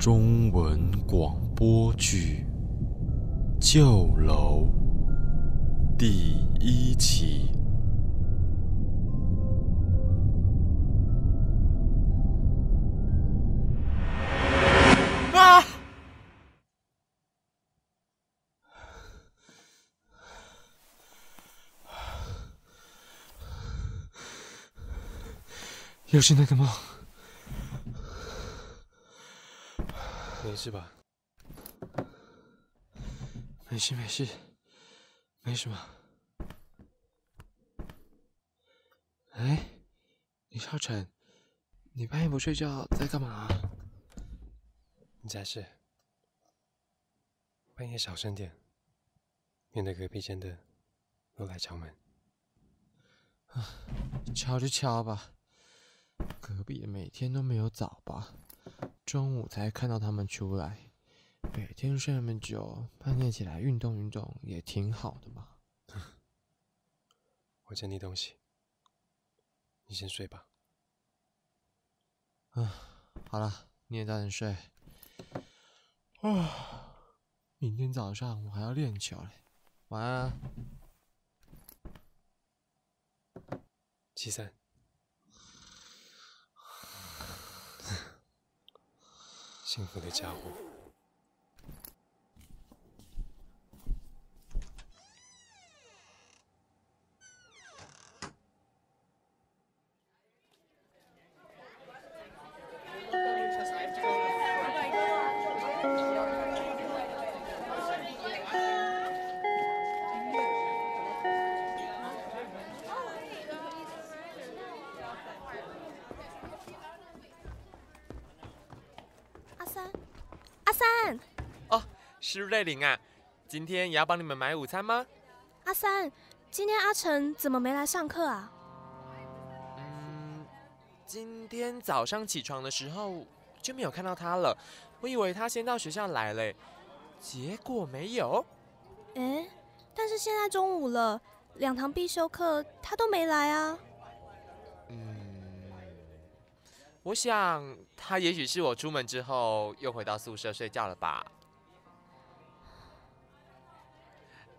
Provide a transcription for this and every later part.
中文广播剧《旧楼》第一期。啊！又是那个梦。没事吧？没事没事，没什么。哎，李少成，你半夜不睡觉在干嘛？你家事，半夜小声点，免得隔壁真的又来敲门。敲就敲吧，隔壁每天都没有早吧？中午才看到他们出来，每天睡那么久，半夜起来运动运动也挺好的嘛。我整理东西，你先睡吧。啊，好了，你也早点睡。啊，明天早上我还要练球嘞，晚安啊。七三，幸福的家伙。瑞玲啊，今天也要帮你们买午餐吗？阿三，今天阿成怎么没来上课啊？嗯，今天早上起床的时候就没有看到他了，我以为他先到学校来嘞，结果没有。哎，但是现在中午了，两堂必修课他都没来啊。嗯，我想他也许是我出门之后又回到宿舍睡觉了吧。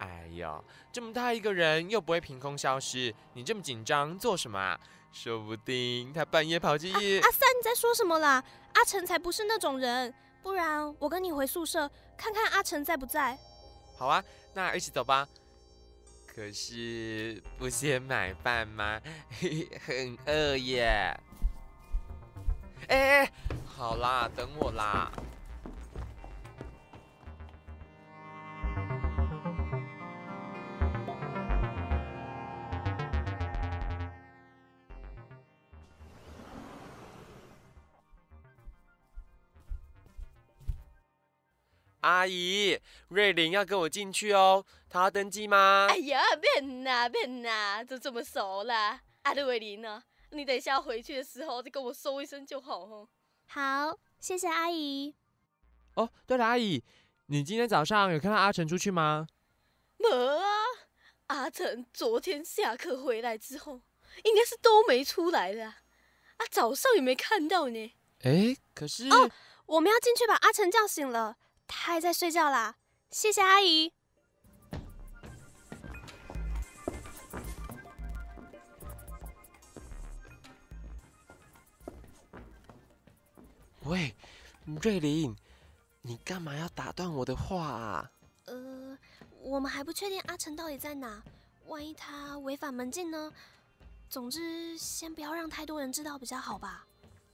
哎呀，这么大一个人又不会凭空消失，你这么紧张做什么啊？说不定他半夜跑去夜……阿三，你在说什么啦？阿成才不是那种人，不然我跟你回宿舍看看阿成在不在。好啊，那一起走吧。可是不先买饭吗？很饿耶。哎哎，好啦，等我啦。阿姨，瑞玲要跟我进去哦，她要登记吗？哎呀，变呐变呐，都这么熟了。阿德维林呢？你等一下回去的时候再跟我说一声就好哦。好，谢谢阿姨。哦，对了，阿姨，你今天早上有看到阿成出去吗？没啊，阿成昨天下课回来之后，应该是都没出来的啊。啊，早上也没看到呢。哎，可是哦，我们要进去把阿成叫醒了，他还在睡觉啦。谢谢阿姨。喂，瑞玲，你干嘛要打断我的话啊？呃，我们还不确定阿成到底在哪，万一他违反门禁呢？总之，先不要让太多人知道比较好吧。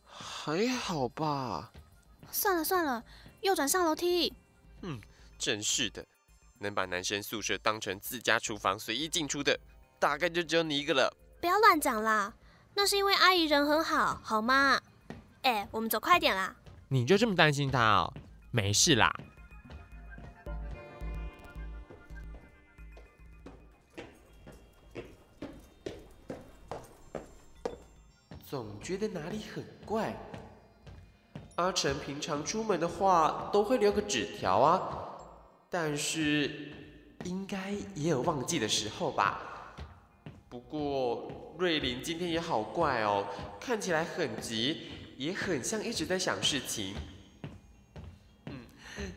还好吧。算了算了，右转上楼梯。嗯真是的，能把男生宿舍当成自家厨房随意进出的，大概就只有你一个了。不要乱讲啦，那是因为阿姨人很好，好吗？哎，我们走快点啦。你就这么担心他哦？没事啦。总觉得哪里很怪。阿成平常出门的话都会留个纸条啊，但是应该也有忘记的时候吧。不过瑞琳今天也好怪哦，看起来很急，也很像一直在想事情。嗯，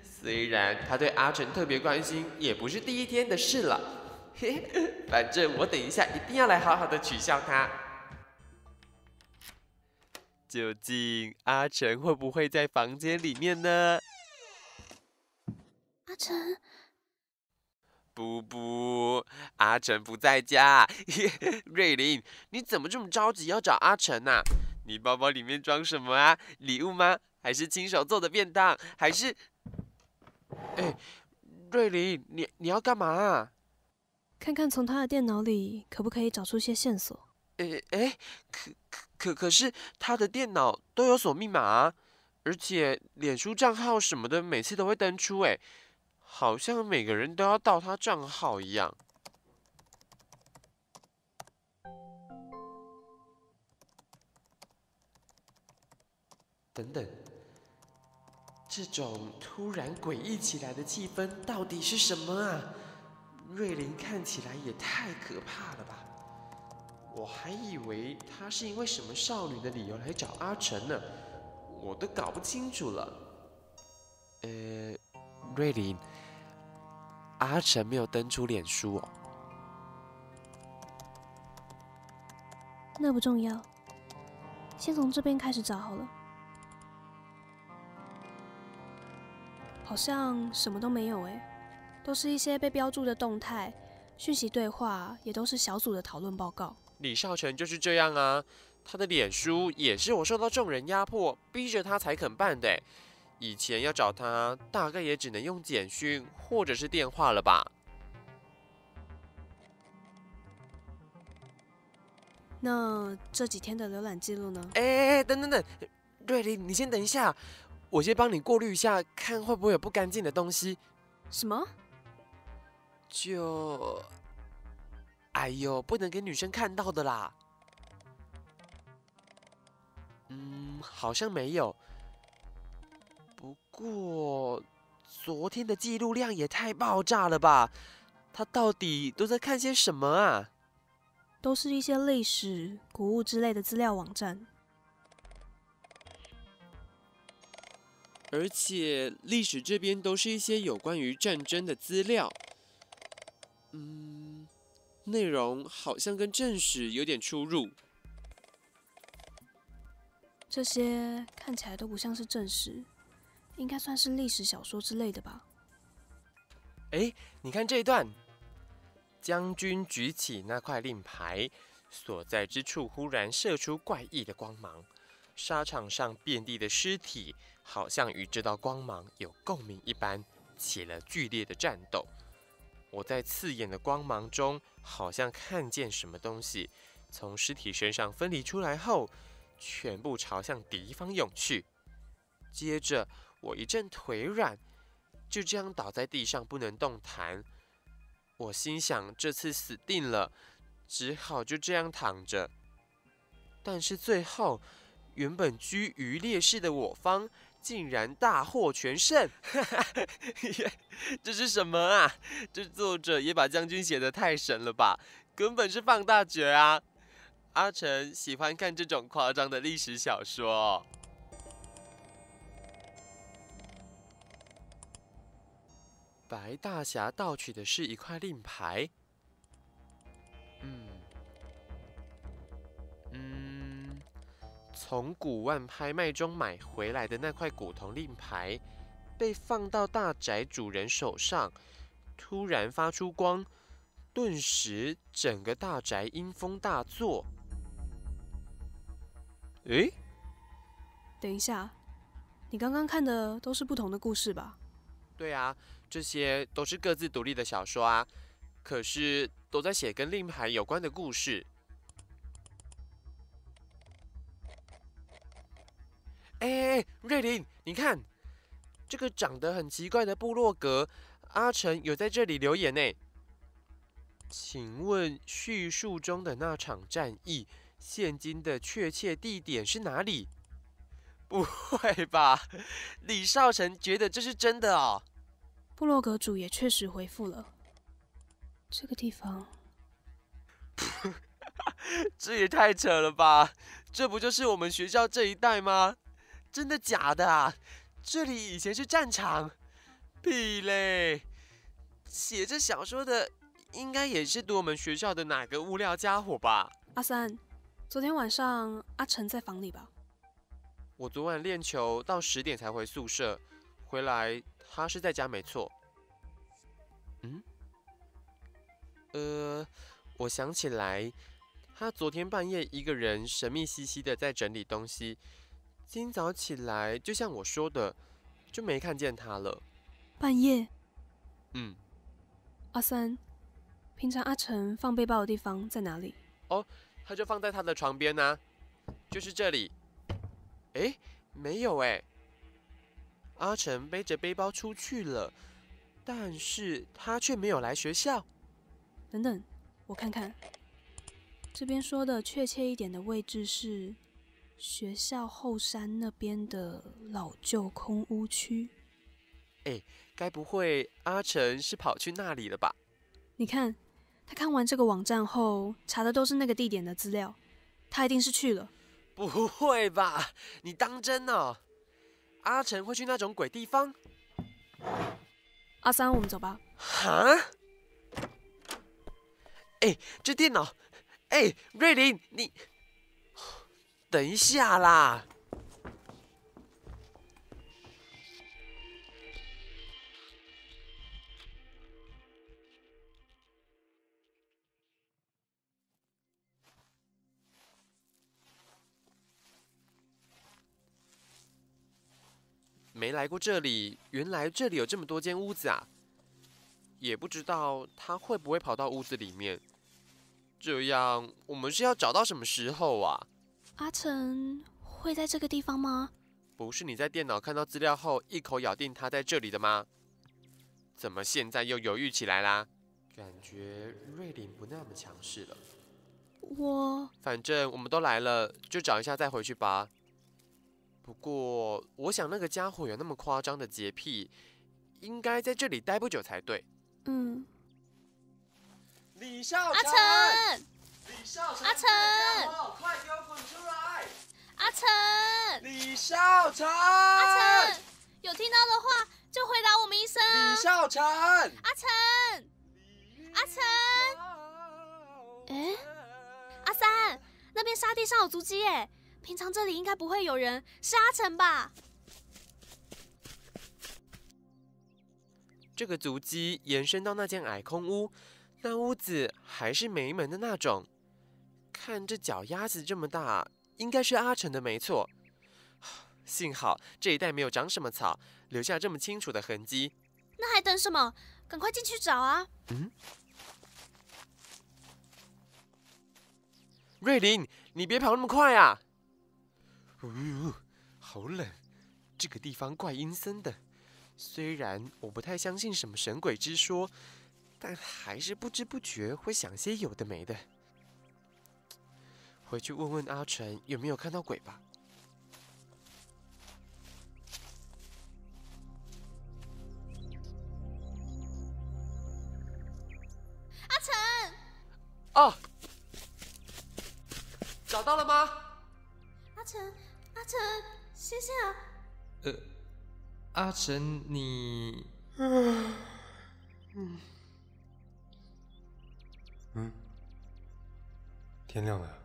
虽然他对阿成特别关心，也不是第一天的事了。嘿嘿，反正我等一下一定要来好好的取笑他。究竟阿成会不会在房间里面呢？阿成，不不，阿成不在家。瑞琳，你怎么这么着急要找阿成呐、你包包里面装什么啊？礼物吗？还是亲手做的便当？还是……哎，瑞琳，你你要干嘛啊？看看从他的电脑里可不可以找出些线索。诶诶，可可可可是他的电脑都有锁密码啊，而且脸书账号什么的每次都会登出，诶，好像每个人都要盗他账号一样。等等，这种突然诡异起来的气氛到底是什么啊？瑞琳看起来也太可怕了吧！我还以为他是因为什么少女的理由来找阿成呢，我都搞不清楚了。呃，瑞林，阿成没有登出脸书哦。那不重要，先从这边开始找好了。好像什么都没有哎，都是一些被标注的动态，讯息对话也都是小组的讨论报告。李少成就是这样啊，他的脸书也是我受到众人压迫，逼着他才肯办的欸。以前要找他，大概也只能用简讯或者是电话了吧。那这几天的浏览记录呢？哎哎哎，等等等，瑞丽，你先等一下，我先帮你过滤一下，看会不会有不干净的东西。什么？就，哎呦，不能给女生看到的啦。嗯，好像没有。不过，昨天的记录量也太爆炸了吧？他到底都在看些什么啊？都是一些历史、古物之类的资料网站。而且历史这边都是一些有关于战争的资料，嗯，内容好像跟正史有点出入。这些看起来都不像是正史，应该算是历史小说之类的吧。哎，你看这一段，将军举起那块令牌，所在之处忽然射出怪异的光芒，沙场上遍地的尸体好像与这道光芒有共鸣一般，起了剧烈的战斗。我在刺眼的光芒中，好像看见什么东西从尸体身上分离出来后，全部朝向敌方涌去。接着我一阵腿软。就这样倒在地上不能动弹。我心想这次死定了，只好就这样躺着。但是最后，原本居于劣势的我方竟然大获全胜！这是什么啊？这作者也把将军写得太神了吧？根本是放大绝啊！阿成喜欢看这种夸张的历史小说。白大侠盗取的是一块令牌。嗯，从古玩拍卖中买回来的那块古铜令牌，被放到大宅主人手上，突然发出光，顿时整个大宅阴风大作。诶，等一下，你刚刚看的都是不同的故事吧？对啊，这些都是各自独立的小说啊，可是都在写跟令牌有关的故事。哎哎，瑞林，你看，这个长得很奇怪的部落格，阿成有在这里留言呢。请问叙述中的那场战役，现今的确切地点是哪里？不会吧，李少成觉得这是真的哦。部落格主也确实回复了，这个地方，这也太扯了吧！这不就是我们学校这一带吗？真的假的啊？这里以前是战场？屁嘞！写这小说的应该也是读我们学校的哪个无聊家伙吧？阿三，昨天晚上阿成在房里吧？我昨晚练球到十点才回宿舍，回来他是在家没错。嗯？呃，我想起来，他昨天半夜一个人神秘兮兮的在整理东西。今早起来，就像我说的，就没看见他了。半夜，嗯，阿三，平常阿成放背包的地方在哪里？哦，他就放在他的床边呢，就是这里。哎，没有哎，阿成背着背包出去了，但是他却没有来学校。等等，我看看，这边说的确切一点的位置是。学校后山那边的老旧空屋区，哎，该不会阿成是跑去那里了吧？你看，他看完这个网站后，查的都是那个地点的资料，他一定是去了。不会吧？你当真哦？阿成会去那种鬼地方？阿三，我们走吧。哈？哎，这电脑，哎，瑞林，你。等一下啦！没来过这里，原来这里有这么多间屋子啊！也不知道他会不会跑到屋子里面。这样，我们是要找到什么时候啊？阿成会在这个地方吗？不是你在电脑看到资料后一口咬定他在这里的吗？怎么现在又犹豫起来啦？感觉瑞林不那么强势了。我反正我们都来了，就找一下再回去吧。不过我想那个家伙有那么夸张的洁癖，应该在这里待不久才对。嗯。李少阿成。阿成，快给我滚出来！阿成，李少成，阿成，有听到的话就回答我们一声。李少成，阿成，阿成，哎，阿三，那边沙地上有足迹耶，平常这里应该不会有人，是阿成吧？这个足迹延伸到那间矮空屋，那屋子还是没门的那种。看这脚丫子这么大，应该是阿成的没错。幸好这一带没有长什么草，留下这么清楚的痕迹。那还等什么？赶快进去找啊！嗯。瑞林，你别跑那么快啊！呜，好冷，这个地方怪阴森的。虽然我不太相信什么神鬼之说，但还是不知不觉会想些有的没的。回去问问阿成有没有看到鬼吧。阿成，哦，找到了吗？阿成，阿成，谢谢啊。呃，阿成，你，嗯，嗯，天亮了。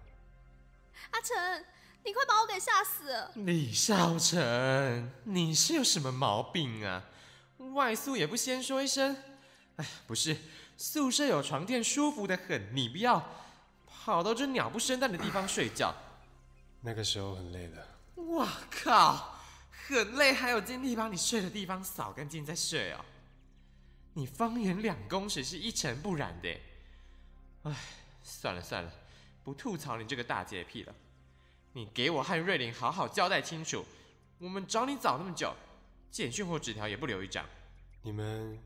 阿成，你快把我给吓死了！李少成，你是有什么毛病啊？外宿也不先说一声。哎，不是，宿舍有床垫，舒服的很，你不要跑到这鸟不生蛋的地方睡觉。那个时候很累的。哇靠，很累，还有精力把你睡的地方扫干净再睡哦。你方圆两公尺是一尘不染的。哎，算了算了，不吐槽你这个大洁癖了。你给我和瑞玲好好交代清楚，我们找你找那么久，简讯或纸条也不留一张。你们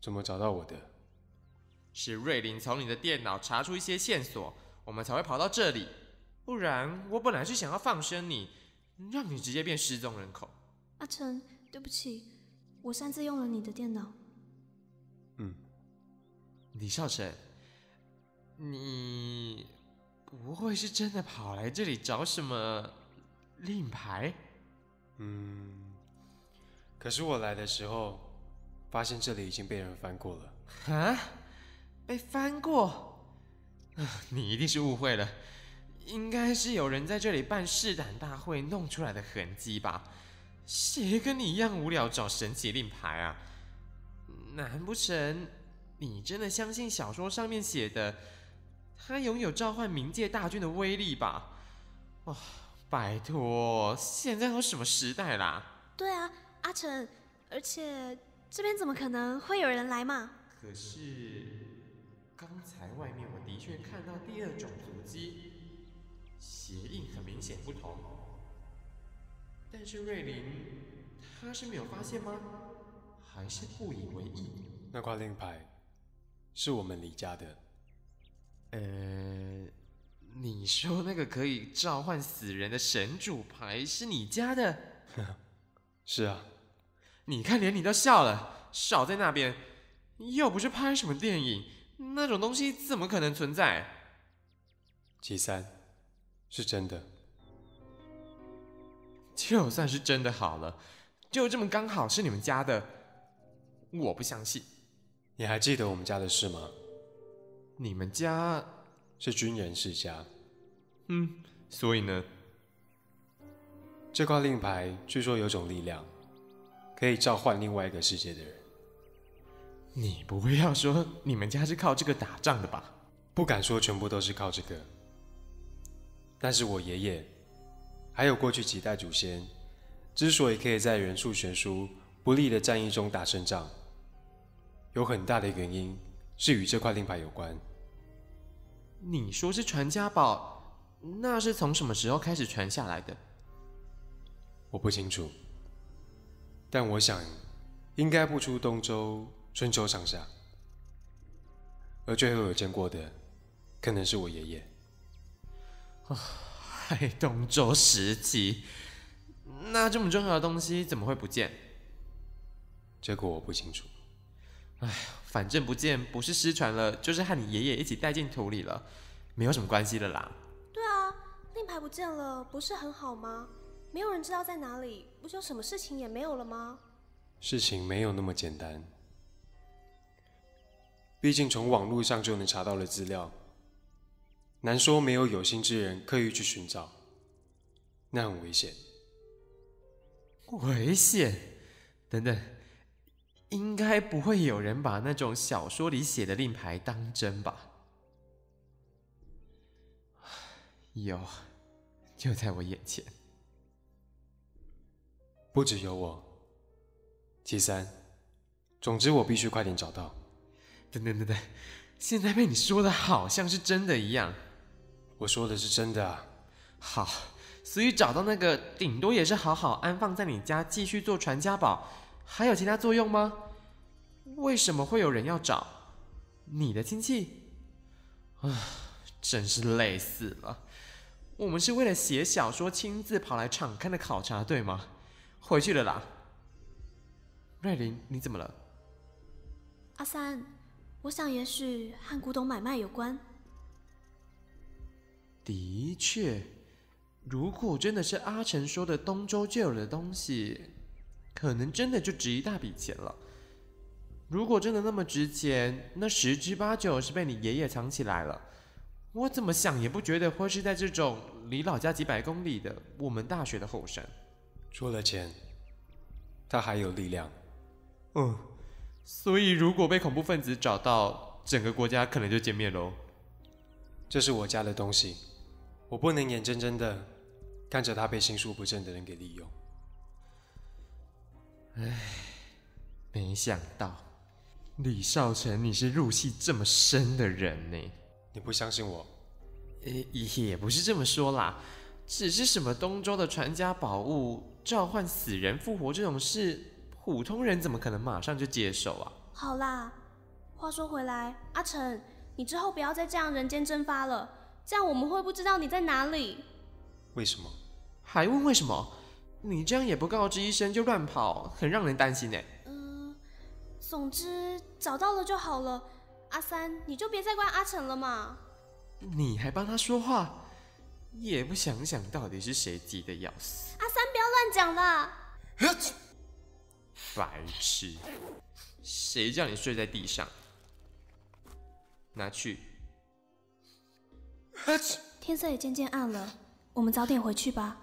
怎么找到我的？是瑞玲从你的电脑查出一些线索，我们才会跑到这里。不然，我本来是想要放生你，让你直接变失踪人口。阿成，对不起，我擅自用了你的电脑。嗯，李少成，你不会是真的跑来这里找什么令牌？嗯，可是我来的时候，发现这里已经被人翻过了。啊？被翻过？啊，你一定是误会了，应该是有人在这里办试胆大会弄出来的痕迹吧？谁跟你一样无聊找神奇令牌啊？难不成你真的相信小说上面写的，他拥有召唤冥界大军的威力吧？哇，拜托，现在都什么时代啦？对啊，阿成，而且这边怎么可能会有人来嘛？可是刚才外面我的确看到第二种足迹，鞋印很明显不同。但是瑞林，他是没有发现吗？还是不以为意？那块令牌是我们李家的。呃，你说那个可以召唤死人的神主牌是你家的？是啊，你看连你都笑了，少在那边，又不是拍什么电影，那种东西怎么可能存在？其三，是真的。就算是真的好了，就这么刚好是你们家的，我不相信。你还记得我们家的事吗？你们家是军人世家，嗯，所以呢，这块令牌据说有种力量，可以召唤另外一个世界的人。你不会要说你们家是靠这个打仗的吧？不敢说全部都是靠这个，但是我爷爷还有过去几代祖先，之所以可以在人数悬殊、不利的战役中打胜仗，有很大的原因是与这块令牌有关。你说是传家宝，那是从什么时候开始传下来的？我不清楚，但我想应该不出东周、春秋上下，而最后有见过的，可能是我爷爷。啊，还，东周时期，那这么重要的东西怎么会不见？这个我不清楚。反正不见，不是失传了，就是和你爷爷一起带进土里了，没有什么关系的啦。对啊，令牌不见了，不是很好吗？没有人知道在哪里，不就什么事情也没有了吗？事情没有那么简单，毕竟从网络上就能查到的资料，难说没有有心之人刻意去寻找，那很危险。危险？等等，应该不会有人把那种小说里写的令牌当真吧？有，就在我眼前。不只有我，其三，总之我必须快点找到。等等等等，现在被你说的好像是真的一样。我说的是真的啊，好，所以找到那个，顶多也是好好安放在你家，继续做传家宝，还有其他作用吗？为什么会有人要找你的亲戚？啊，真是累死了！我们是为了写小说亲自跑来场刊的考察，对吗？回去了啦。瑞林，你怎么了？阿三，我想也许和古董买卖有关。的确，如果真的是阿成说的东周就有的东西，可能真的就值一大笔钱了。如果真的那么值钱，那十之八九是被你爷爷藏起来了。我怎么想也不觉得会是在这种离老家几百公里的我们大学的后山。除了钱，他还有力量。嗯，所以如果被恐怖分子找到，整个国家可能就歼灭喽。这是我家的东西，我不能眼睁睁的看着他被心术不正的人给利用。没想到李少成你是入戏这么深的人呢。你不相信我？呃，也不是这么说啦，只是什么东周的传家宝物召唤死人复活这种事，普通人怎么可能马上就接受啊？好啦，话说回来，阿成，你之后不要再这样人间蒸发了，这样我们会不知道你在哪里。为什么？还问为什么？你这样也不告知一声就乱跑，很让人担心呢。嗯，总之找到了就好了。阿三，你就别再怪阿成了嘛。你还帮他说话，也不想想到底是谁急得要死。阿三，不要乱讲啦。白痴，谁叫你睡在地上？拿去。天色也渐渐暗了，我们早点回去吧。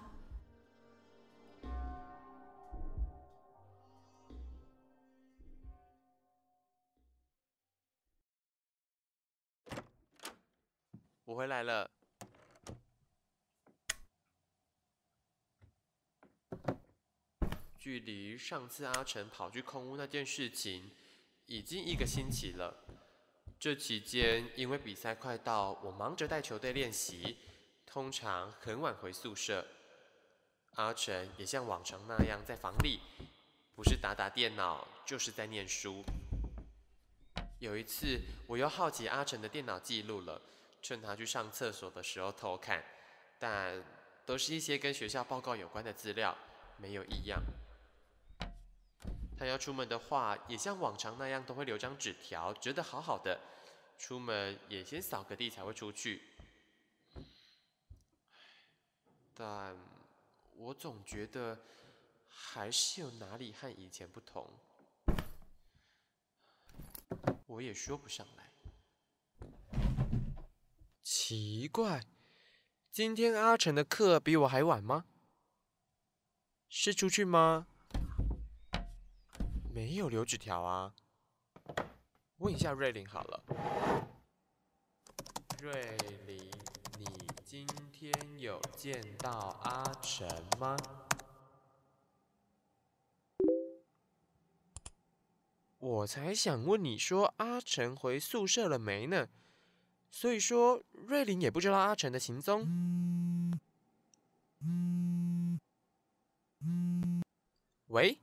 我回来了。距离上次阿成跑去空屋那件事情，已经一个星期了。这期间，因为比赛快到，我忙着带球队练习，通常很晚回宿舍。阿成也像往常那样在房里，不是打打电脑，就是在念书。有一次，我又好奇阿成的电脑记录了。趁他去上厕所的时候偷看，但都是一些跟学校报告有关的资料，没有异样。他要出门的话，也像往常那样都会留张纸条，折得好好的。出门也先扫个地才会出去。但我总觉得还是有哪里和以前不同，我也说不上来。奇怪，今天阿成的课比我还晚吗？是出去吗？没有留纸条啊。问一下瑞玲好了。瑞玲，你今天有见到阿成吗？我才想问你说阿成回宿舍了没呢？所以说，瑞玲也不知道阿成的行踪。喂，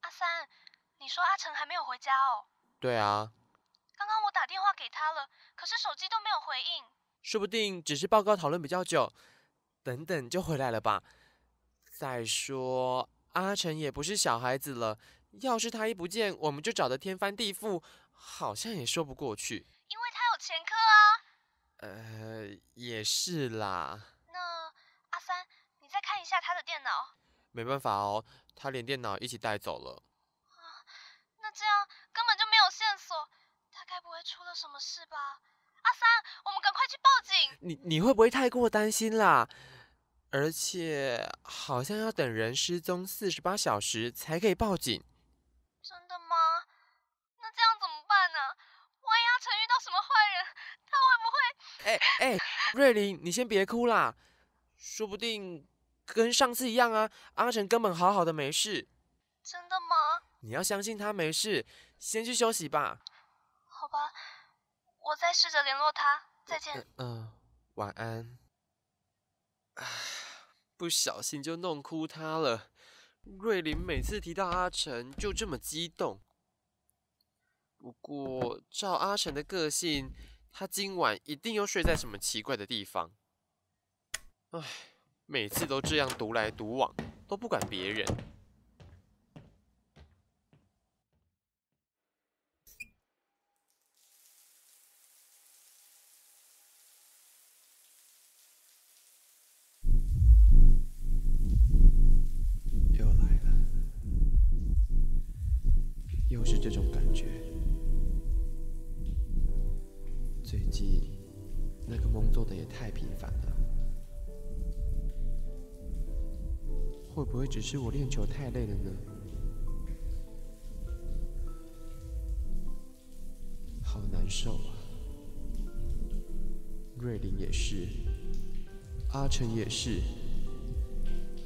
阿三，你说阿成还没有回家哦？对啊。刚刚我打电话给他了，可是手机都没有回应。说不定只是报告讨论比较久，等等就回来了吧。再说，阿成也不是小孩子了，要是他一不见，我们就找得天翻地覆，好像也说不过去。前科啊，呃，也是啦。那阿三，你再看一下他的电脑。没办法哦，他连电脑一起带走了。啊，那这样根本就没有线索，他该不会出了什么事吧？阿三，我们赶快去报警。你你会不会太过担心啦？而且好像要等人失踪四十八小时才可以报警。真的吗？那这样怎么办呢？阿成遇到什么坏人，他会不会？哎哎，瑞玲，你先别哭啦，说不定跟上次一样啊，阿成根本好好的没事。真的吗？你要相信他没事，先去休息吧。好吧，我再试着联络他。再见。嗯，晚安。啊，不小心就弄哭他了。瑞林每次提到阿成就这么激动。不过，照阿成的个性，他今晚一定又睡在什么奇怪的地方。唉，每次都这样独来独往，都不管别人。又来了，又是这种最近那个梦做的也太频繁了，会不会只是我练球太累了呢？好难受啊！瑞林也是，阿成也是，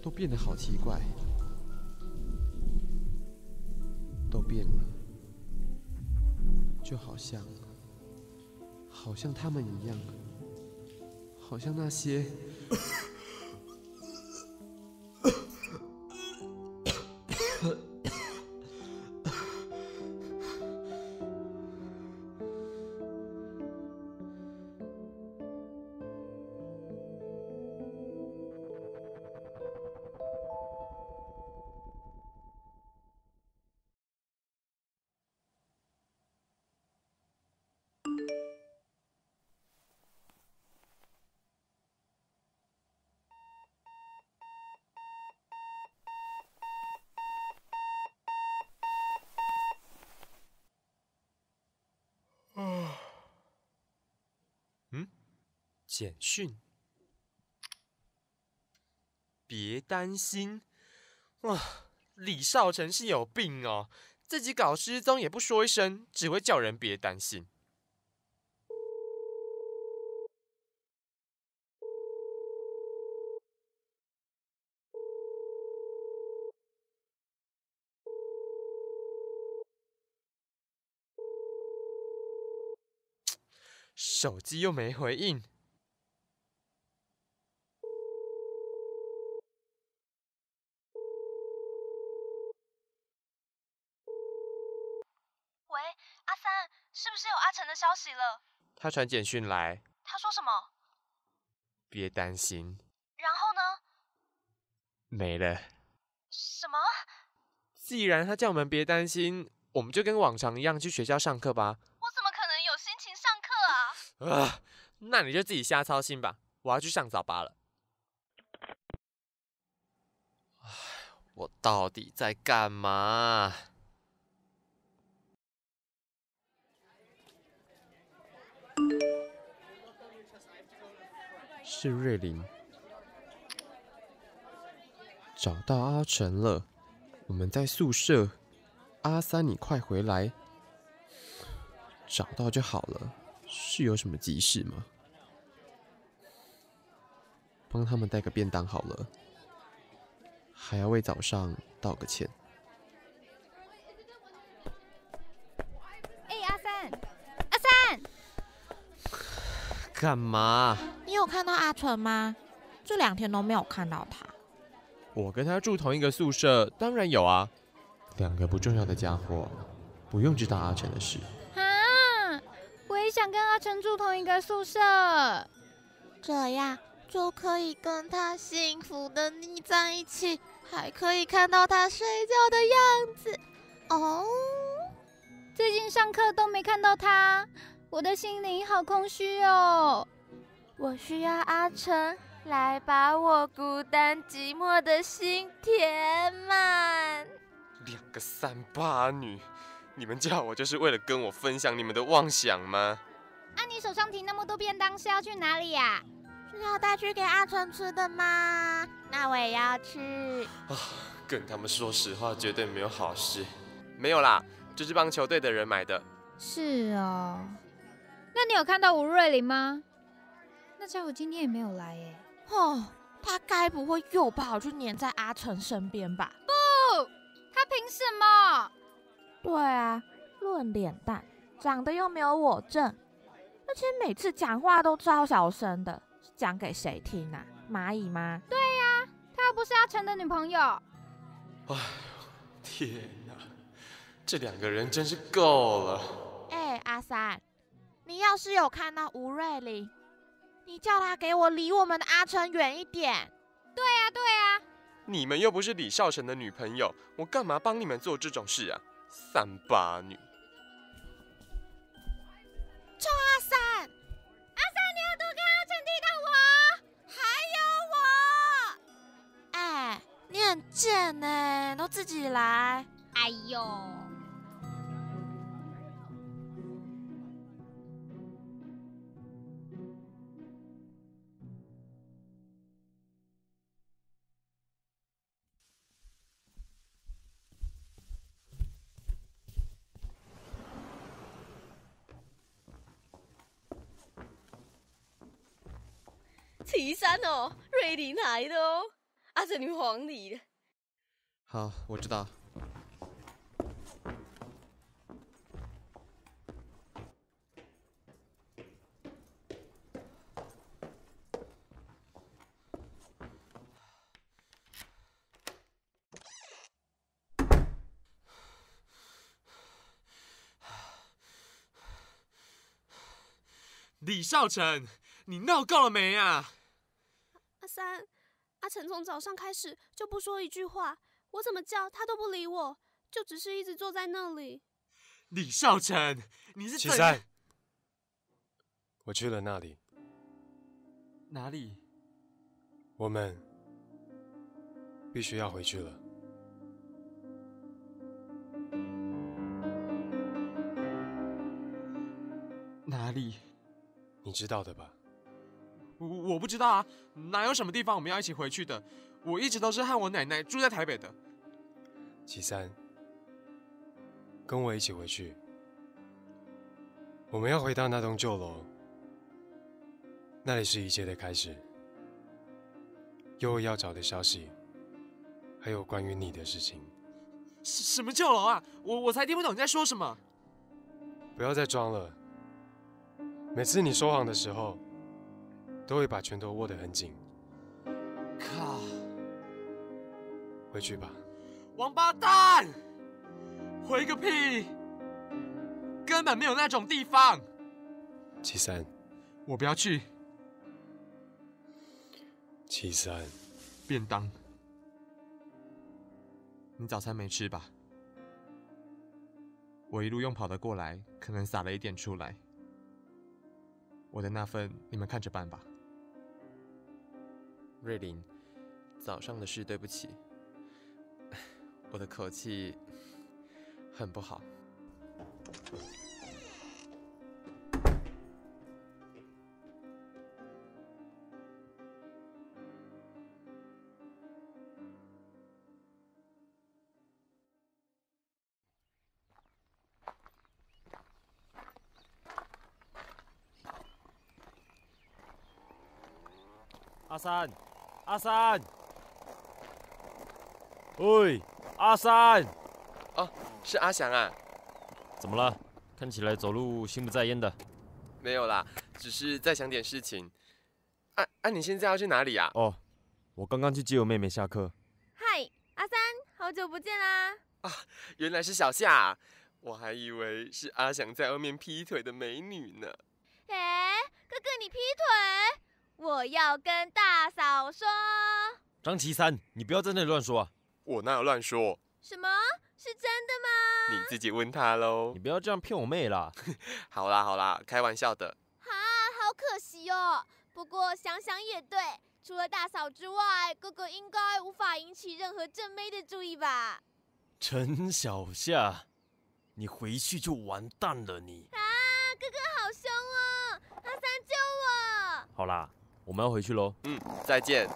都变得好奇怪。都变了，就好像，好像他们一样，好像那些。简讯，别担心。哇，李少成是有病哦，自己搞失踪也不说一声，只会叫人别担心。手机又没回应。喂，阿三，是不是有阿成的消息了？他传简讯来，他说什么？别担心，然后呢？没了。什么？既然他叫我们别担心，我们就跟往常一样去学校上课吧。我怎么可能有心情上课啊？啊，那你就自己瞎操心吧。我要去上早八了。唉，我到底在干嘛？是瑞林，找到阿成了，我们在宿舍。阿三，你快回来！找到就好了，是有什么急事吗？帮他们带个便当好了，还要为早上道个歉。哎，阿三，阿三，干嘛？看到阿纯吗？这两天都没有看到他。我跟他住同一个宿舍，当然有啊。两个不重要的家伙，不用知道阿成的事。啊，我也想跟阿成住同一个宿舍，这样就可以跟他幸福的腻在一起，还可以看到他睡觉的样子。哦，最近上课都没看到他，我的心灵好空虚哦。我需要阿成来把我孤单寂寞的心填满。两个三八女，你们叫我就是为了跟我分享你们的妄想吗？啊，你手上提那么多便当是要去哪里呀？是要带去给阿成吃的吗？那我也要去。啊，跟他们说实话绝对没有好事。没有啦，这是帮球队的人买的。是哦，那你有看到吴瑞玲吗？那家伙今天也没有来耶。哦，他该不会又跑去黏在阿成身边吧？不。他凭什么？对啊，论脸蛋，长得又没有我正，而且每次讲话都超小声的，讲给谁听啊？蚂蚁吗？对呀，他又不是阿成的女朋友。哎，天哪，这两个人真是够了。哎，阿三，你要是有看到吴瑞玲，你叫他给我离我们的阿成远一点。对呀，对呀。你们又不是李少成的女朋友，我干嘛帮你们做这种事啊？三八女！臭阿三，阿三，你要多跟阿成踢到我，还有我！哎，你很贱呢，都自己来。哎呦！林来的哦，阿婶，你们黄里的。好，我知道。李少成，你闹够了没啊？阿三，阿成从早上开始就不说一句话，我怎么叫他都不理我，就只是一直坐在那里。李少成，你是怎七三，我去了那里，哪里？我们必须要回去了。哪里？你知道的吧？我我不知道啊，哪有什么地方我们要一起回去的？我一直都是和我奶奶住在台北的。其三，跟我一起回去。我们要回到那栋旧楼，那里是一切的开始。又要找的消息，还有关于你的事情。什什么旧楼啊？我我才听不懂你在说什么。不要再装了。每次你说谎的时候，都会把拳头握得很紧。靠！回去吧。王八蛋！回个屁！根本没有那种地方。七三，我不要去。七三，便当。你早餐没吃吧？我一路用跑的过来，可能洒了一点出来。我的那份你们看着办吧。瑞林，早上的事对不起，我的口气很不好。阿三，阿三，喂，阿三，哦，是阿翔啊。怎么了？看起来走路心不在焉的。没有啦，只是在想点事情。啊啊，你现在要去哪里啊？哦，我刚刚去接我妹妹下课。嗨，阿三，好久不见啦！啊，原来是小夏，我还以为是阿翔在外面劈腿的美女呢。哎，哥哥你劈腿？我要跟大嫂说。张岐三，你不要在那里乱说啊！我哪有乱说？什么？是真的吗？你自己问他喽。你不要这样骗我妹啦！好啦好啦，开玩笑的。啊，好可惜哦。不过想想也对，除了大嫂之外，哥哥应该无法引起任何正妹的注意吧？陈小夏，你回去就完蛋了你！啊，哥哥好凶哦！阿三救我！好啦，我们要回去喽。嗯，再见。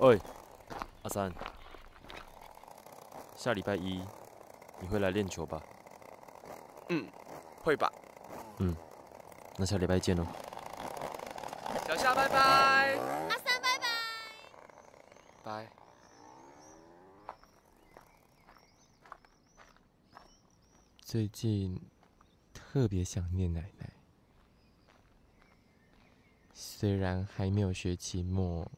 喂，阿三，下礼拜一你会来练球吧？嗯，会吧。嗯，那下礼拜见喽。小夏，拜拜。阿三，拜拜。拜。最近特别想念奶奶，虽然还没有学期末，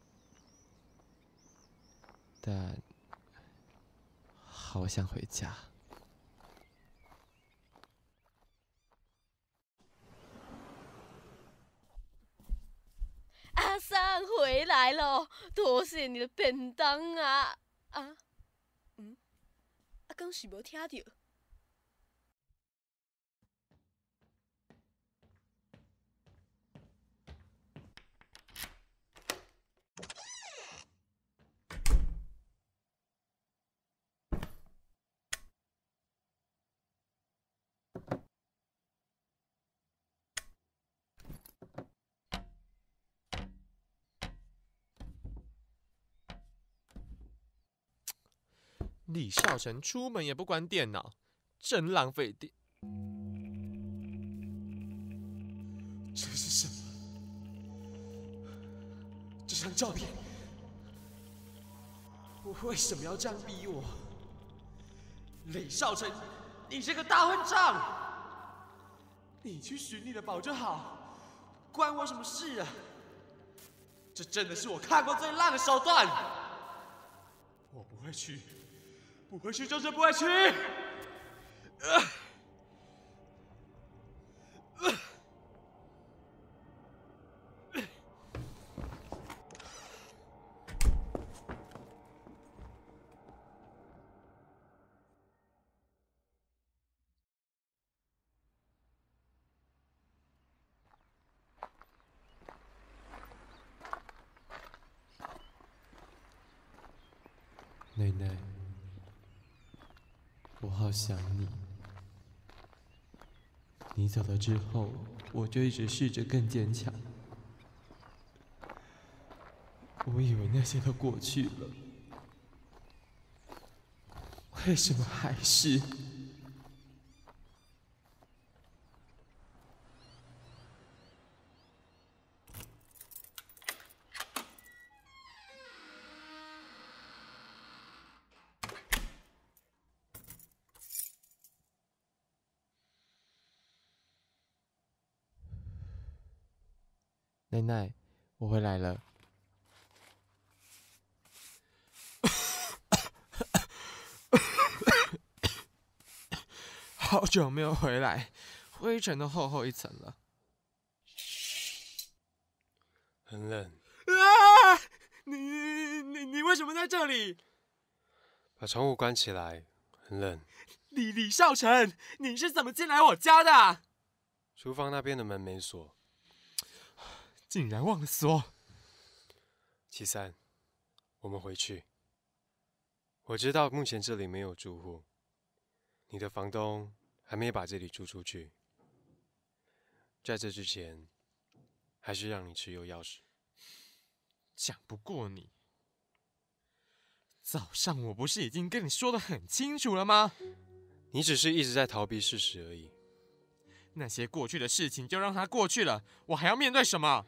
但好想回家。阿三回来了，多谢你的便当啊！啊，嗯，阿刚是无听到。李少成出门也不关电脑，真浪费电。这是什么？这张照片，我为什么要这样逼我？李少成，你这个大混账！你去寻你的宝就好，关我什么事啊？这真的是我看过最烂的手段！我不。会去，不会去就是不会去。奶奶，我好想你。你走了之后，我就一直试着更坚强。我以为那些都过去了，为什么还是？久没有回来，灰尘都厚厚一层了。很冷，啊！你你你为什么在这里？把窗户关起来，很冷。李李少成，你是怎么进来我家的？厨房那边的门没锁，竟然忘了锁。七三，我们回去。我知道目前这里没有住户，你的房东还没把这里租出去。在这之前，还是让你持有钥匙。讲不过你。早上我不是已经跟你说的很清楚了吗？你只是一直在逃避事实而已。那些过去的事情就让它过去了，我还要面对什么？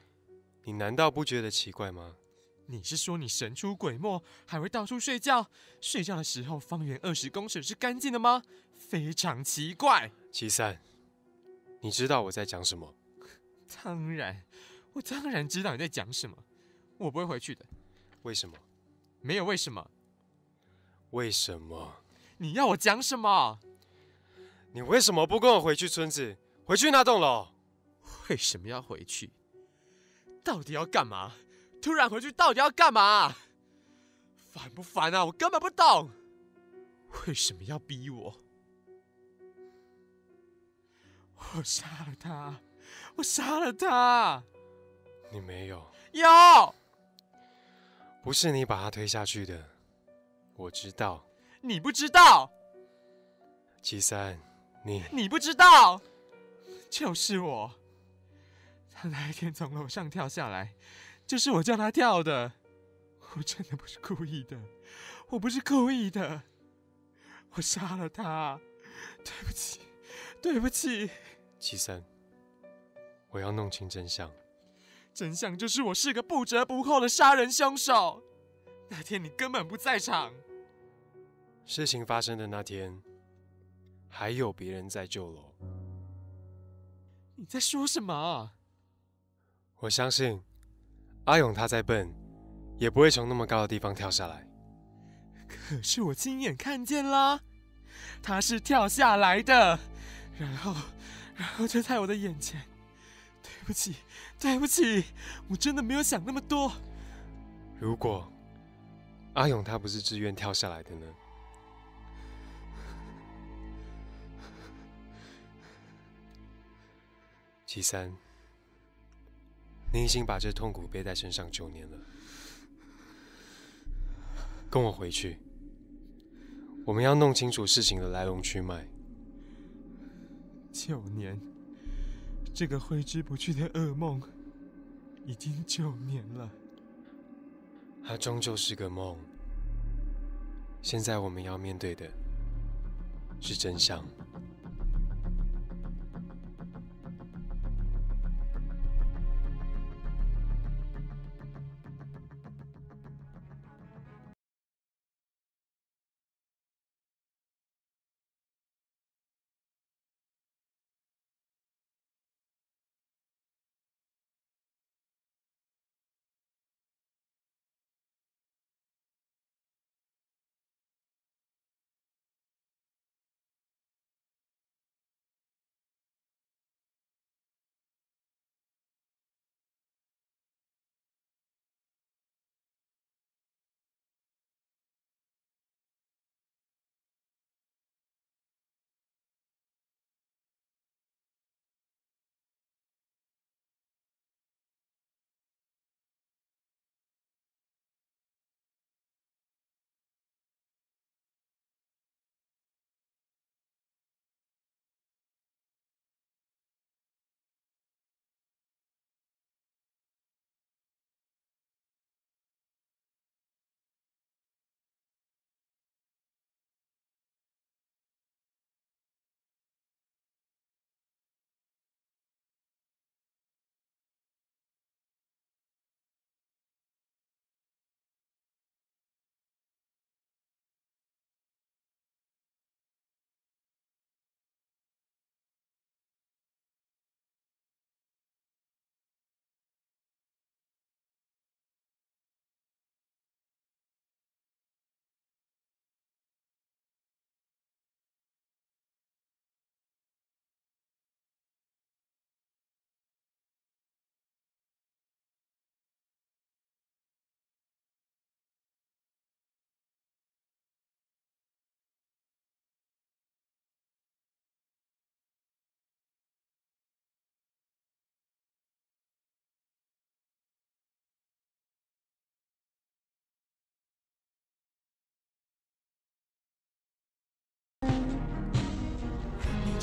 你难道不觉得奇怪吗？你是说你神出鬼没，还会到处睡觉？睡觉的时候方圆二十公尺是干净的吗？非常奇怪。七三，你知道我在讲什么？当然，我当然知道你在讲什么。我不会回去的。为什么？没有为什么。为什么？你要我讲什么？你为什么不跟我回去村子？回去那栋楼？为什么要回去？到底要干嘛？突然回去到底要干嘛？烦不烦啊？我根本不懂。为什么要逼我？我杀了他！我杀了他！你没有。有。不是你把他推下去的，我知道。你不知道。七三，你你不知道，就是我。他那一天从楼上跳下来，就是我叫他跳的。我真的不是故意的，我不是故意的。我杀了他，对不起，对不起。七三，我要弄清真相。真相就是我是个不折不扣的杀人凶手。那天你根本不在场。事情发生的那天，还有别人在旧楼。你在说什么？我相信阿勇他再笨，也不会从那么高的地方跳下来。可是我亲眼看见啦，他是跳下来的，然后，然后就在我的眼前。对不起，对不起，我真的没有想那么多。如果阿勇他不是自愿跳下来的呢？七三，你已经把这痛苦背在身上九年了，跟我回去，我们要弄清楚事情的来龙去脉。九年，这个挥之不去的噩梦，已经九年了。它终究是个梦。现在我们要面对的是真相。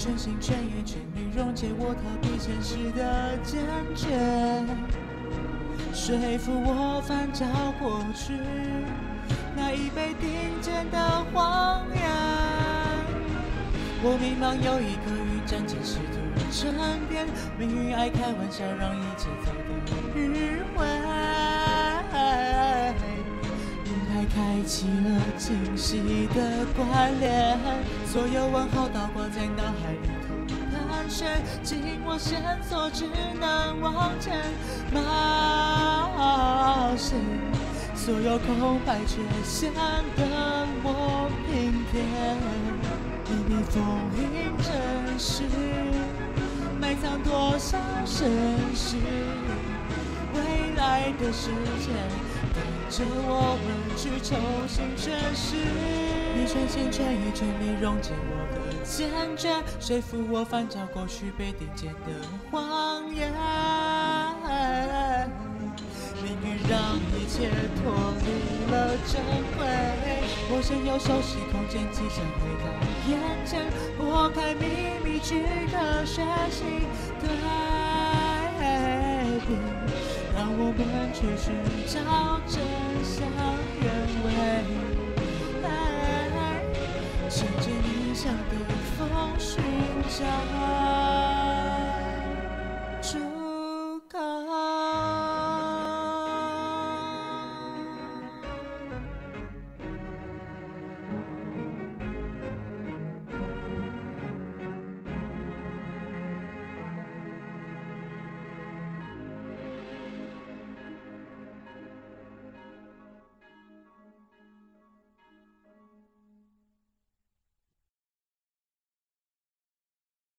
全心全意全力溶解我逃避现实的坚决，说服我翻找过去那一杯顶尖的谎言。我迷茫有一颗云暂时试图沉淀，命运爱开玩笑，让一切走得迂回。开启了清晰的关联，所有问号倒挂在脑海里头盘旋，紧握线索只能往前冒险，所有空白却想等我明天，秘密封印真实，埋藏多少现实，未来的世界。着我们去重新诠释，你全心全意全力溶解我的坚决，说服我翻找过去被顶尖的谎言。命运让一切脱离了正轨，我现有熟悉空间即将回到眼前，拨开秘密躯壳学习对比。让我们去寻找真相原委，乘着逆向的风寻找。